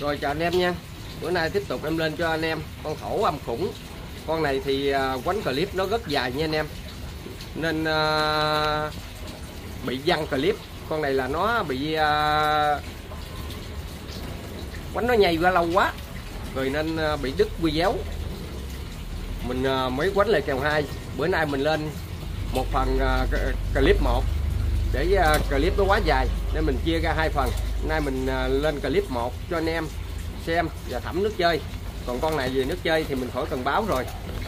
rồi chào anh em nha. Bữa nay tiếp tục em lên cho anh em con thổ âm khủng. Con này thì à, quánh clip nó rất dài nha anh em. Nên à, bị văng clip. Con này là nó bị à, quánh nó nhây qua lâu quá. Rồi nên à, bị đứt video mình mới quánh lại kèo hai. Bữa nay mình lên một phần clip một để clip nó quá dài. Nên mình chia ra hai phần nay mình à, lên clip một cho anh em xem và thẩm nước chơi. Còn con này về nước chơi thì mình khỏi cần báo rồi.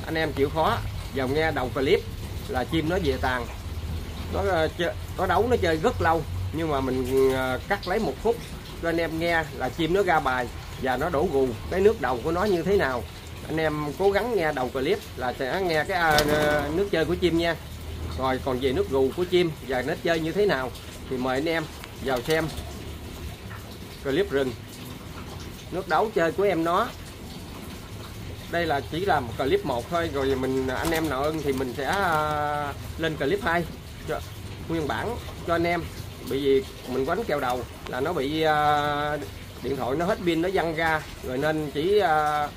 Anh em chịu khó vào nghe đầu clip là chim nó về tàn. Nó à, chơi, có đấu nó chơi rất lâu nhưng mà mình à, cắt lấy một phút cho anh em nghe là chim nó ra bài và nó đổ gù. Cái nước đầu của nó như thế nào? Anh em cố gắng nghe đầu clip là sẽ nghe cái nước chơi của chim nha. Rồi còn về nước gù của chim và nó chơi như thế nào thì mời anh em vào xem clip rừng. Nước đấu chơi của em nó. Đây là chỉ là một clip một thôi, rồi mình, anh em nào ưng thì mình sẽ à, lên clip 2 cho nguyên bản cho anh em. Bởi vì mình quánh kèo đầu là nó bị à, điện thoại nó hết pin, nó văng ra. Rồi nên chỉ à,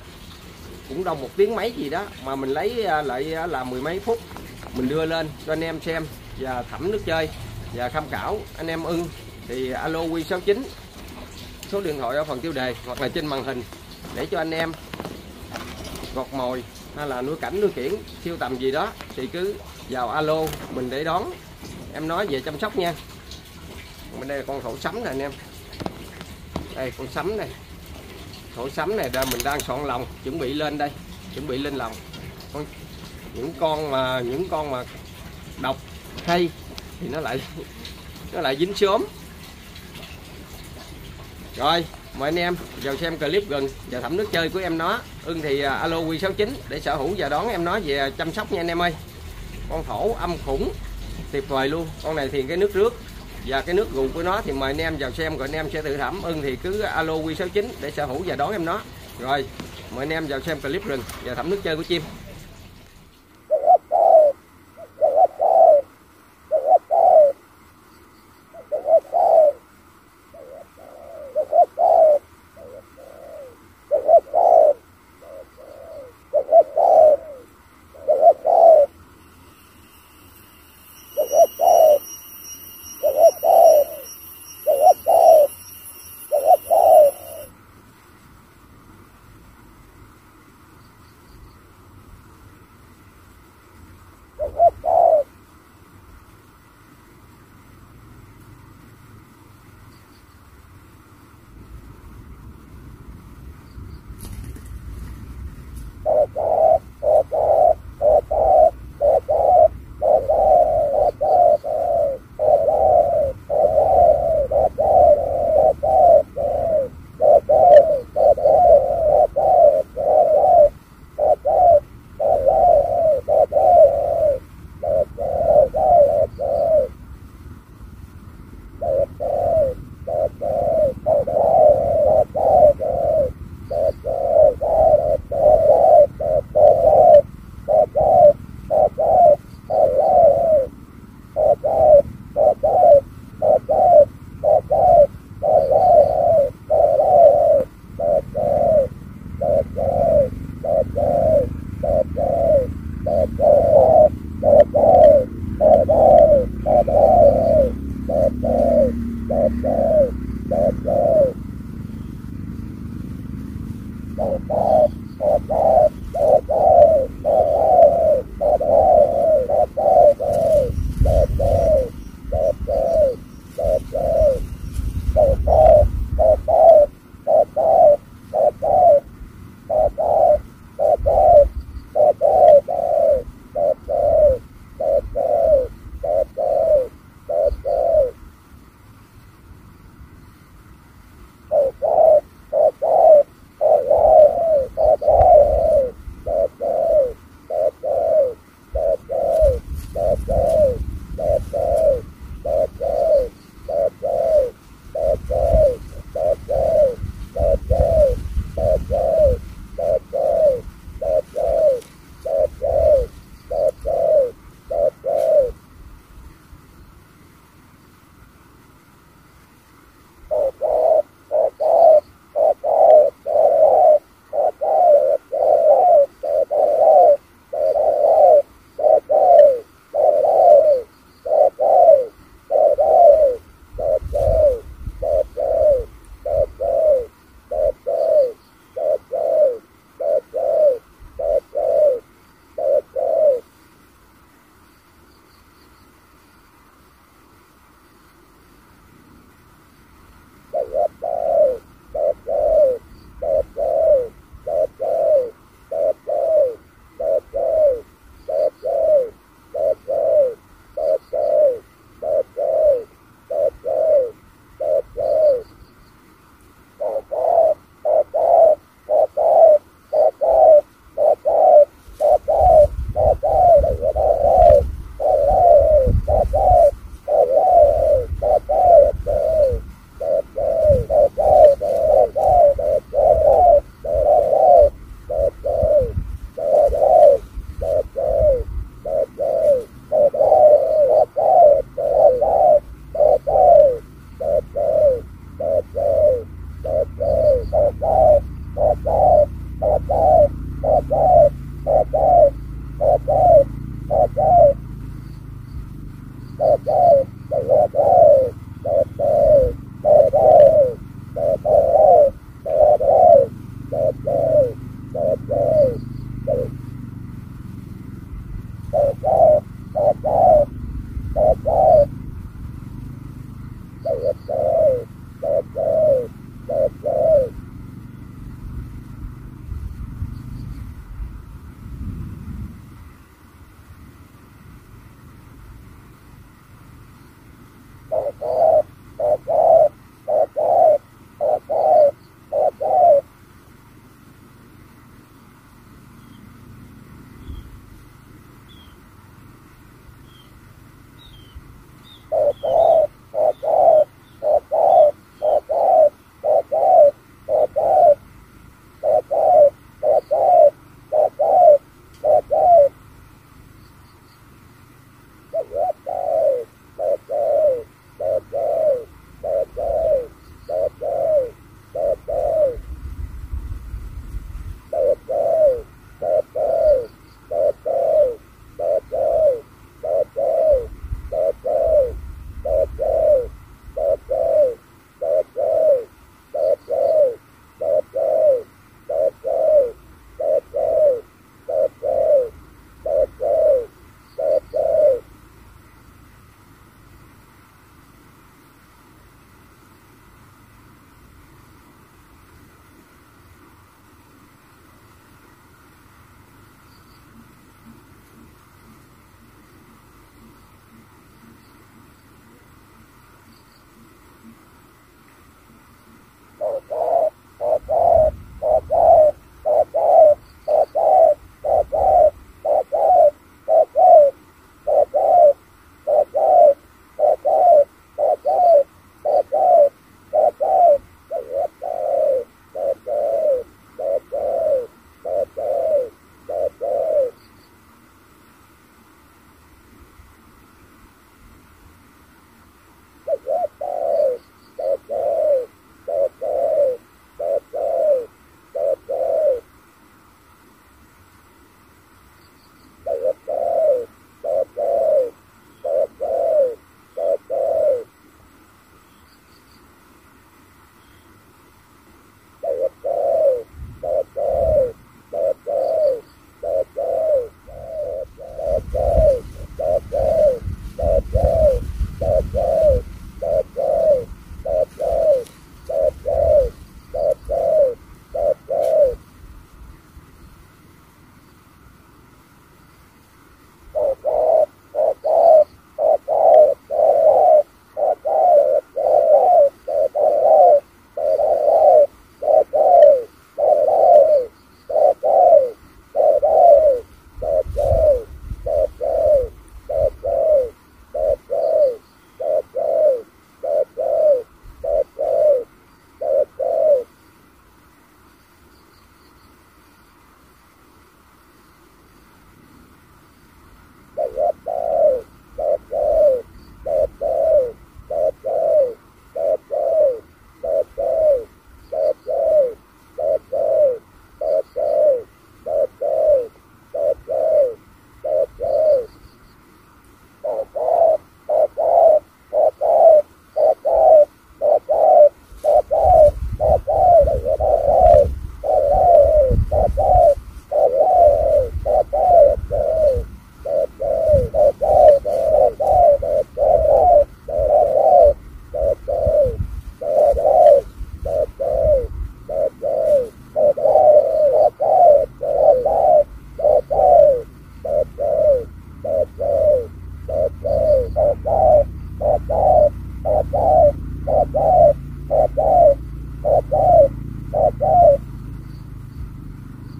cũng đâu một tiếng mấy gì đó mà mình lấy lại là mười mấy phút mình đưa lên cho anh em xem và thẩm nước chơi và tham khảo. Anh em ưng thì alo Q69 số điện thoại ở phần tiêu đề hoặc là trên màn hình để cho anh em gọt mồi hay là nuôi cảnh nuôi kiển siêu tầm gì đó thì cứ vào alo mình để đón. Em nói về chăm sóc nha. Bên đây là con thổ sấm này anh em. Đây, con sấm này. Thổ sấm này đây mình đang soạn lòng, chuẩn bị lên đây, chuẩn bị lên lòng. Con, những con mà, những con mà độc hay thì nó lại nó lại dính sớm rồi mời anh em vào xem clip gần và thẩm nước chơi của em nó. Ưng thì uh, alo Q69 để sở hữu và đón em nó về chăm sóc nha anh em ơi. Con thổ âm khủng tuyệt vời luôn. Con này thì cái nước rước và cái nước gù của nó thì mời anh em vào xem rồi anh em sẽ tự thẩm. Ưng thì cứ alo Q69 để sở hữu và đón em nó. Rồi mời anh em vào xem clip rừng và thẩm nước chơi của chim.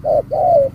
Oh,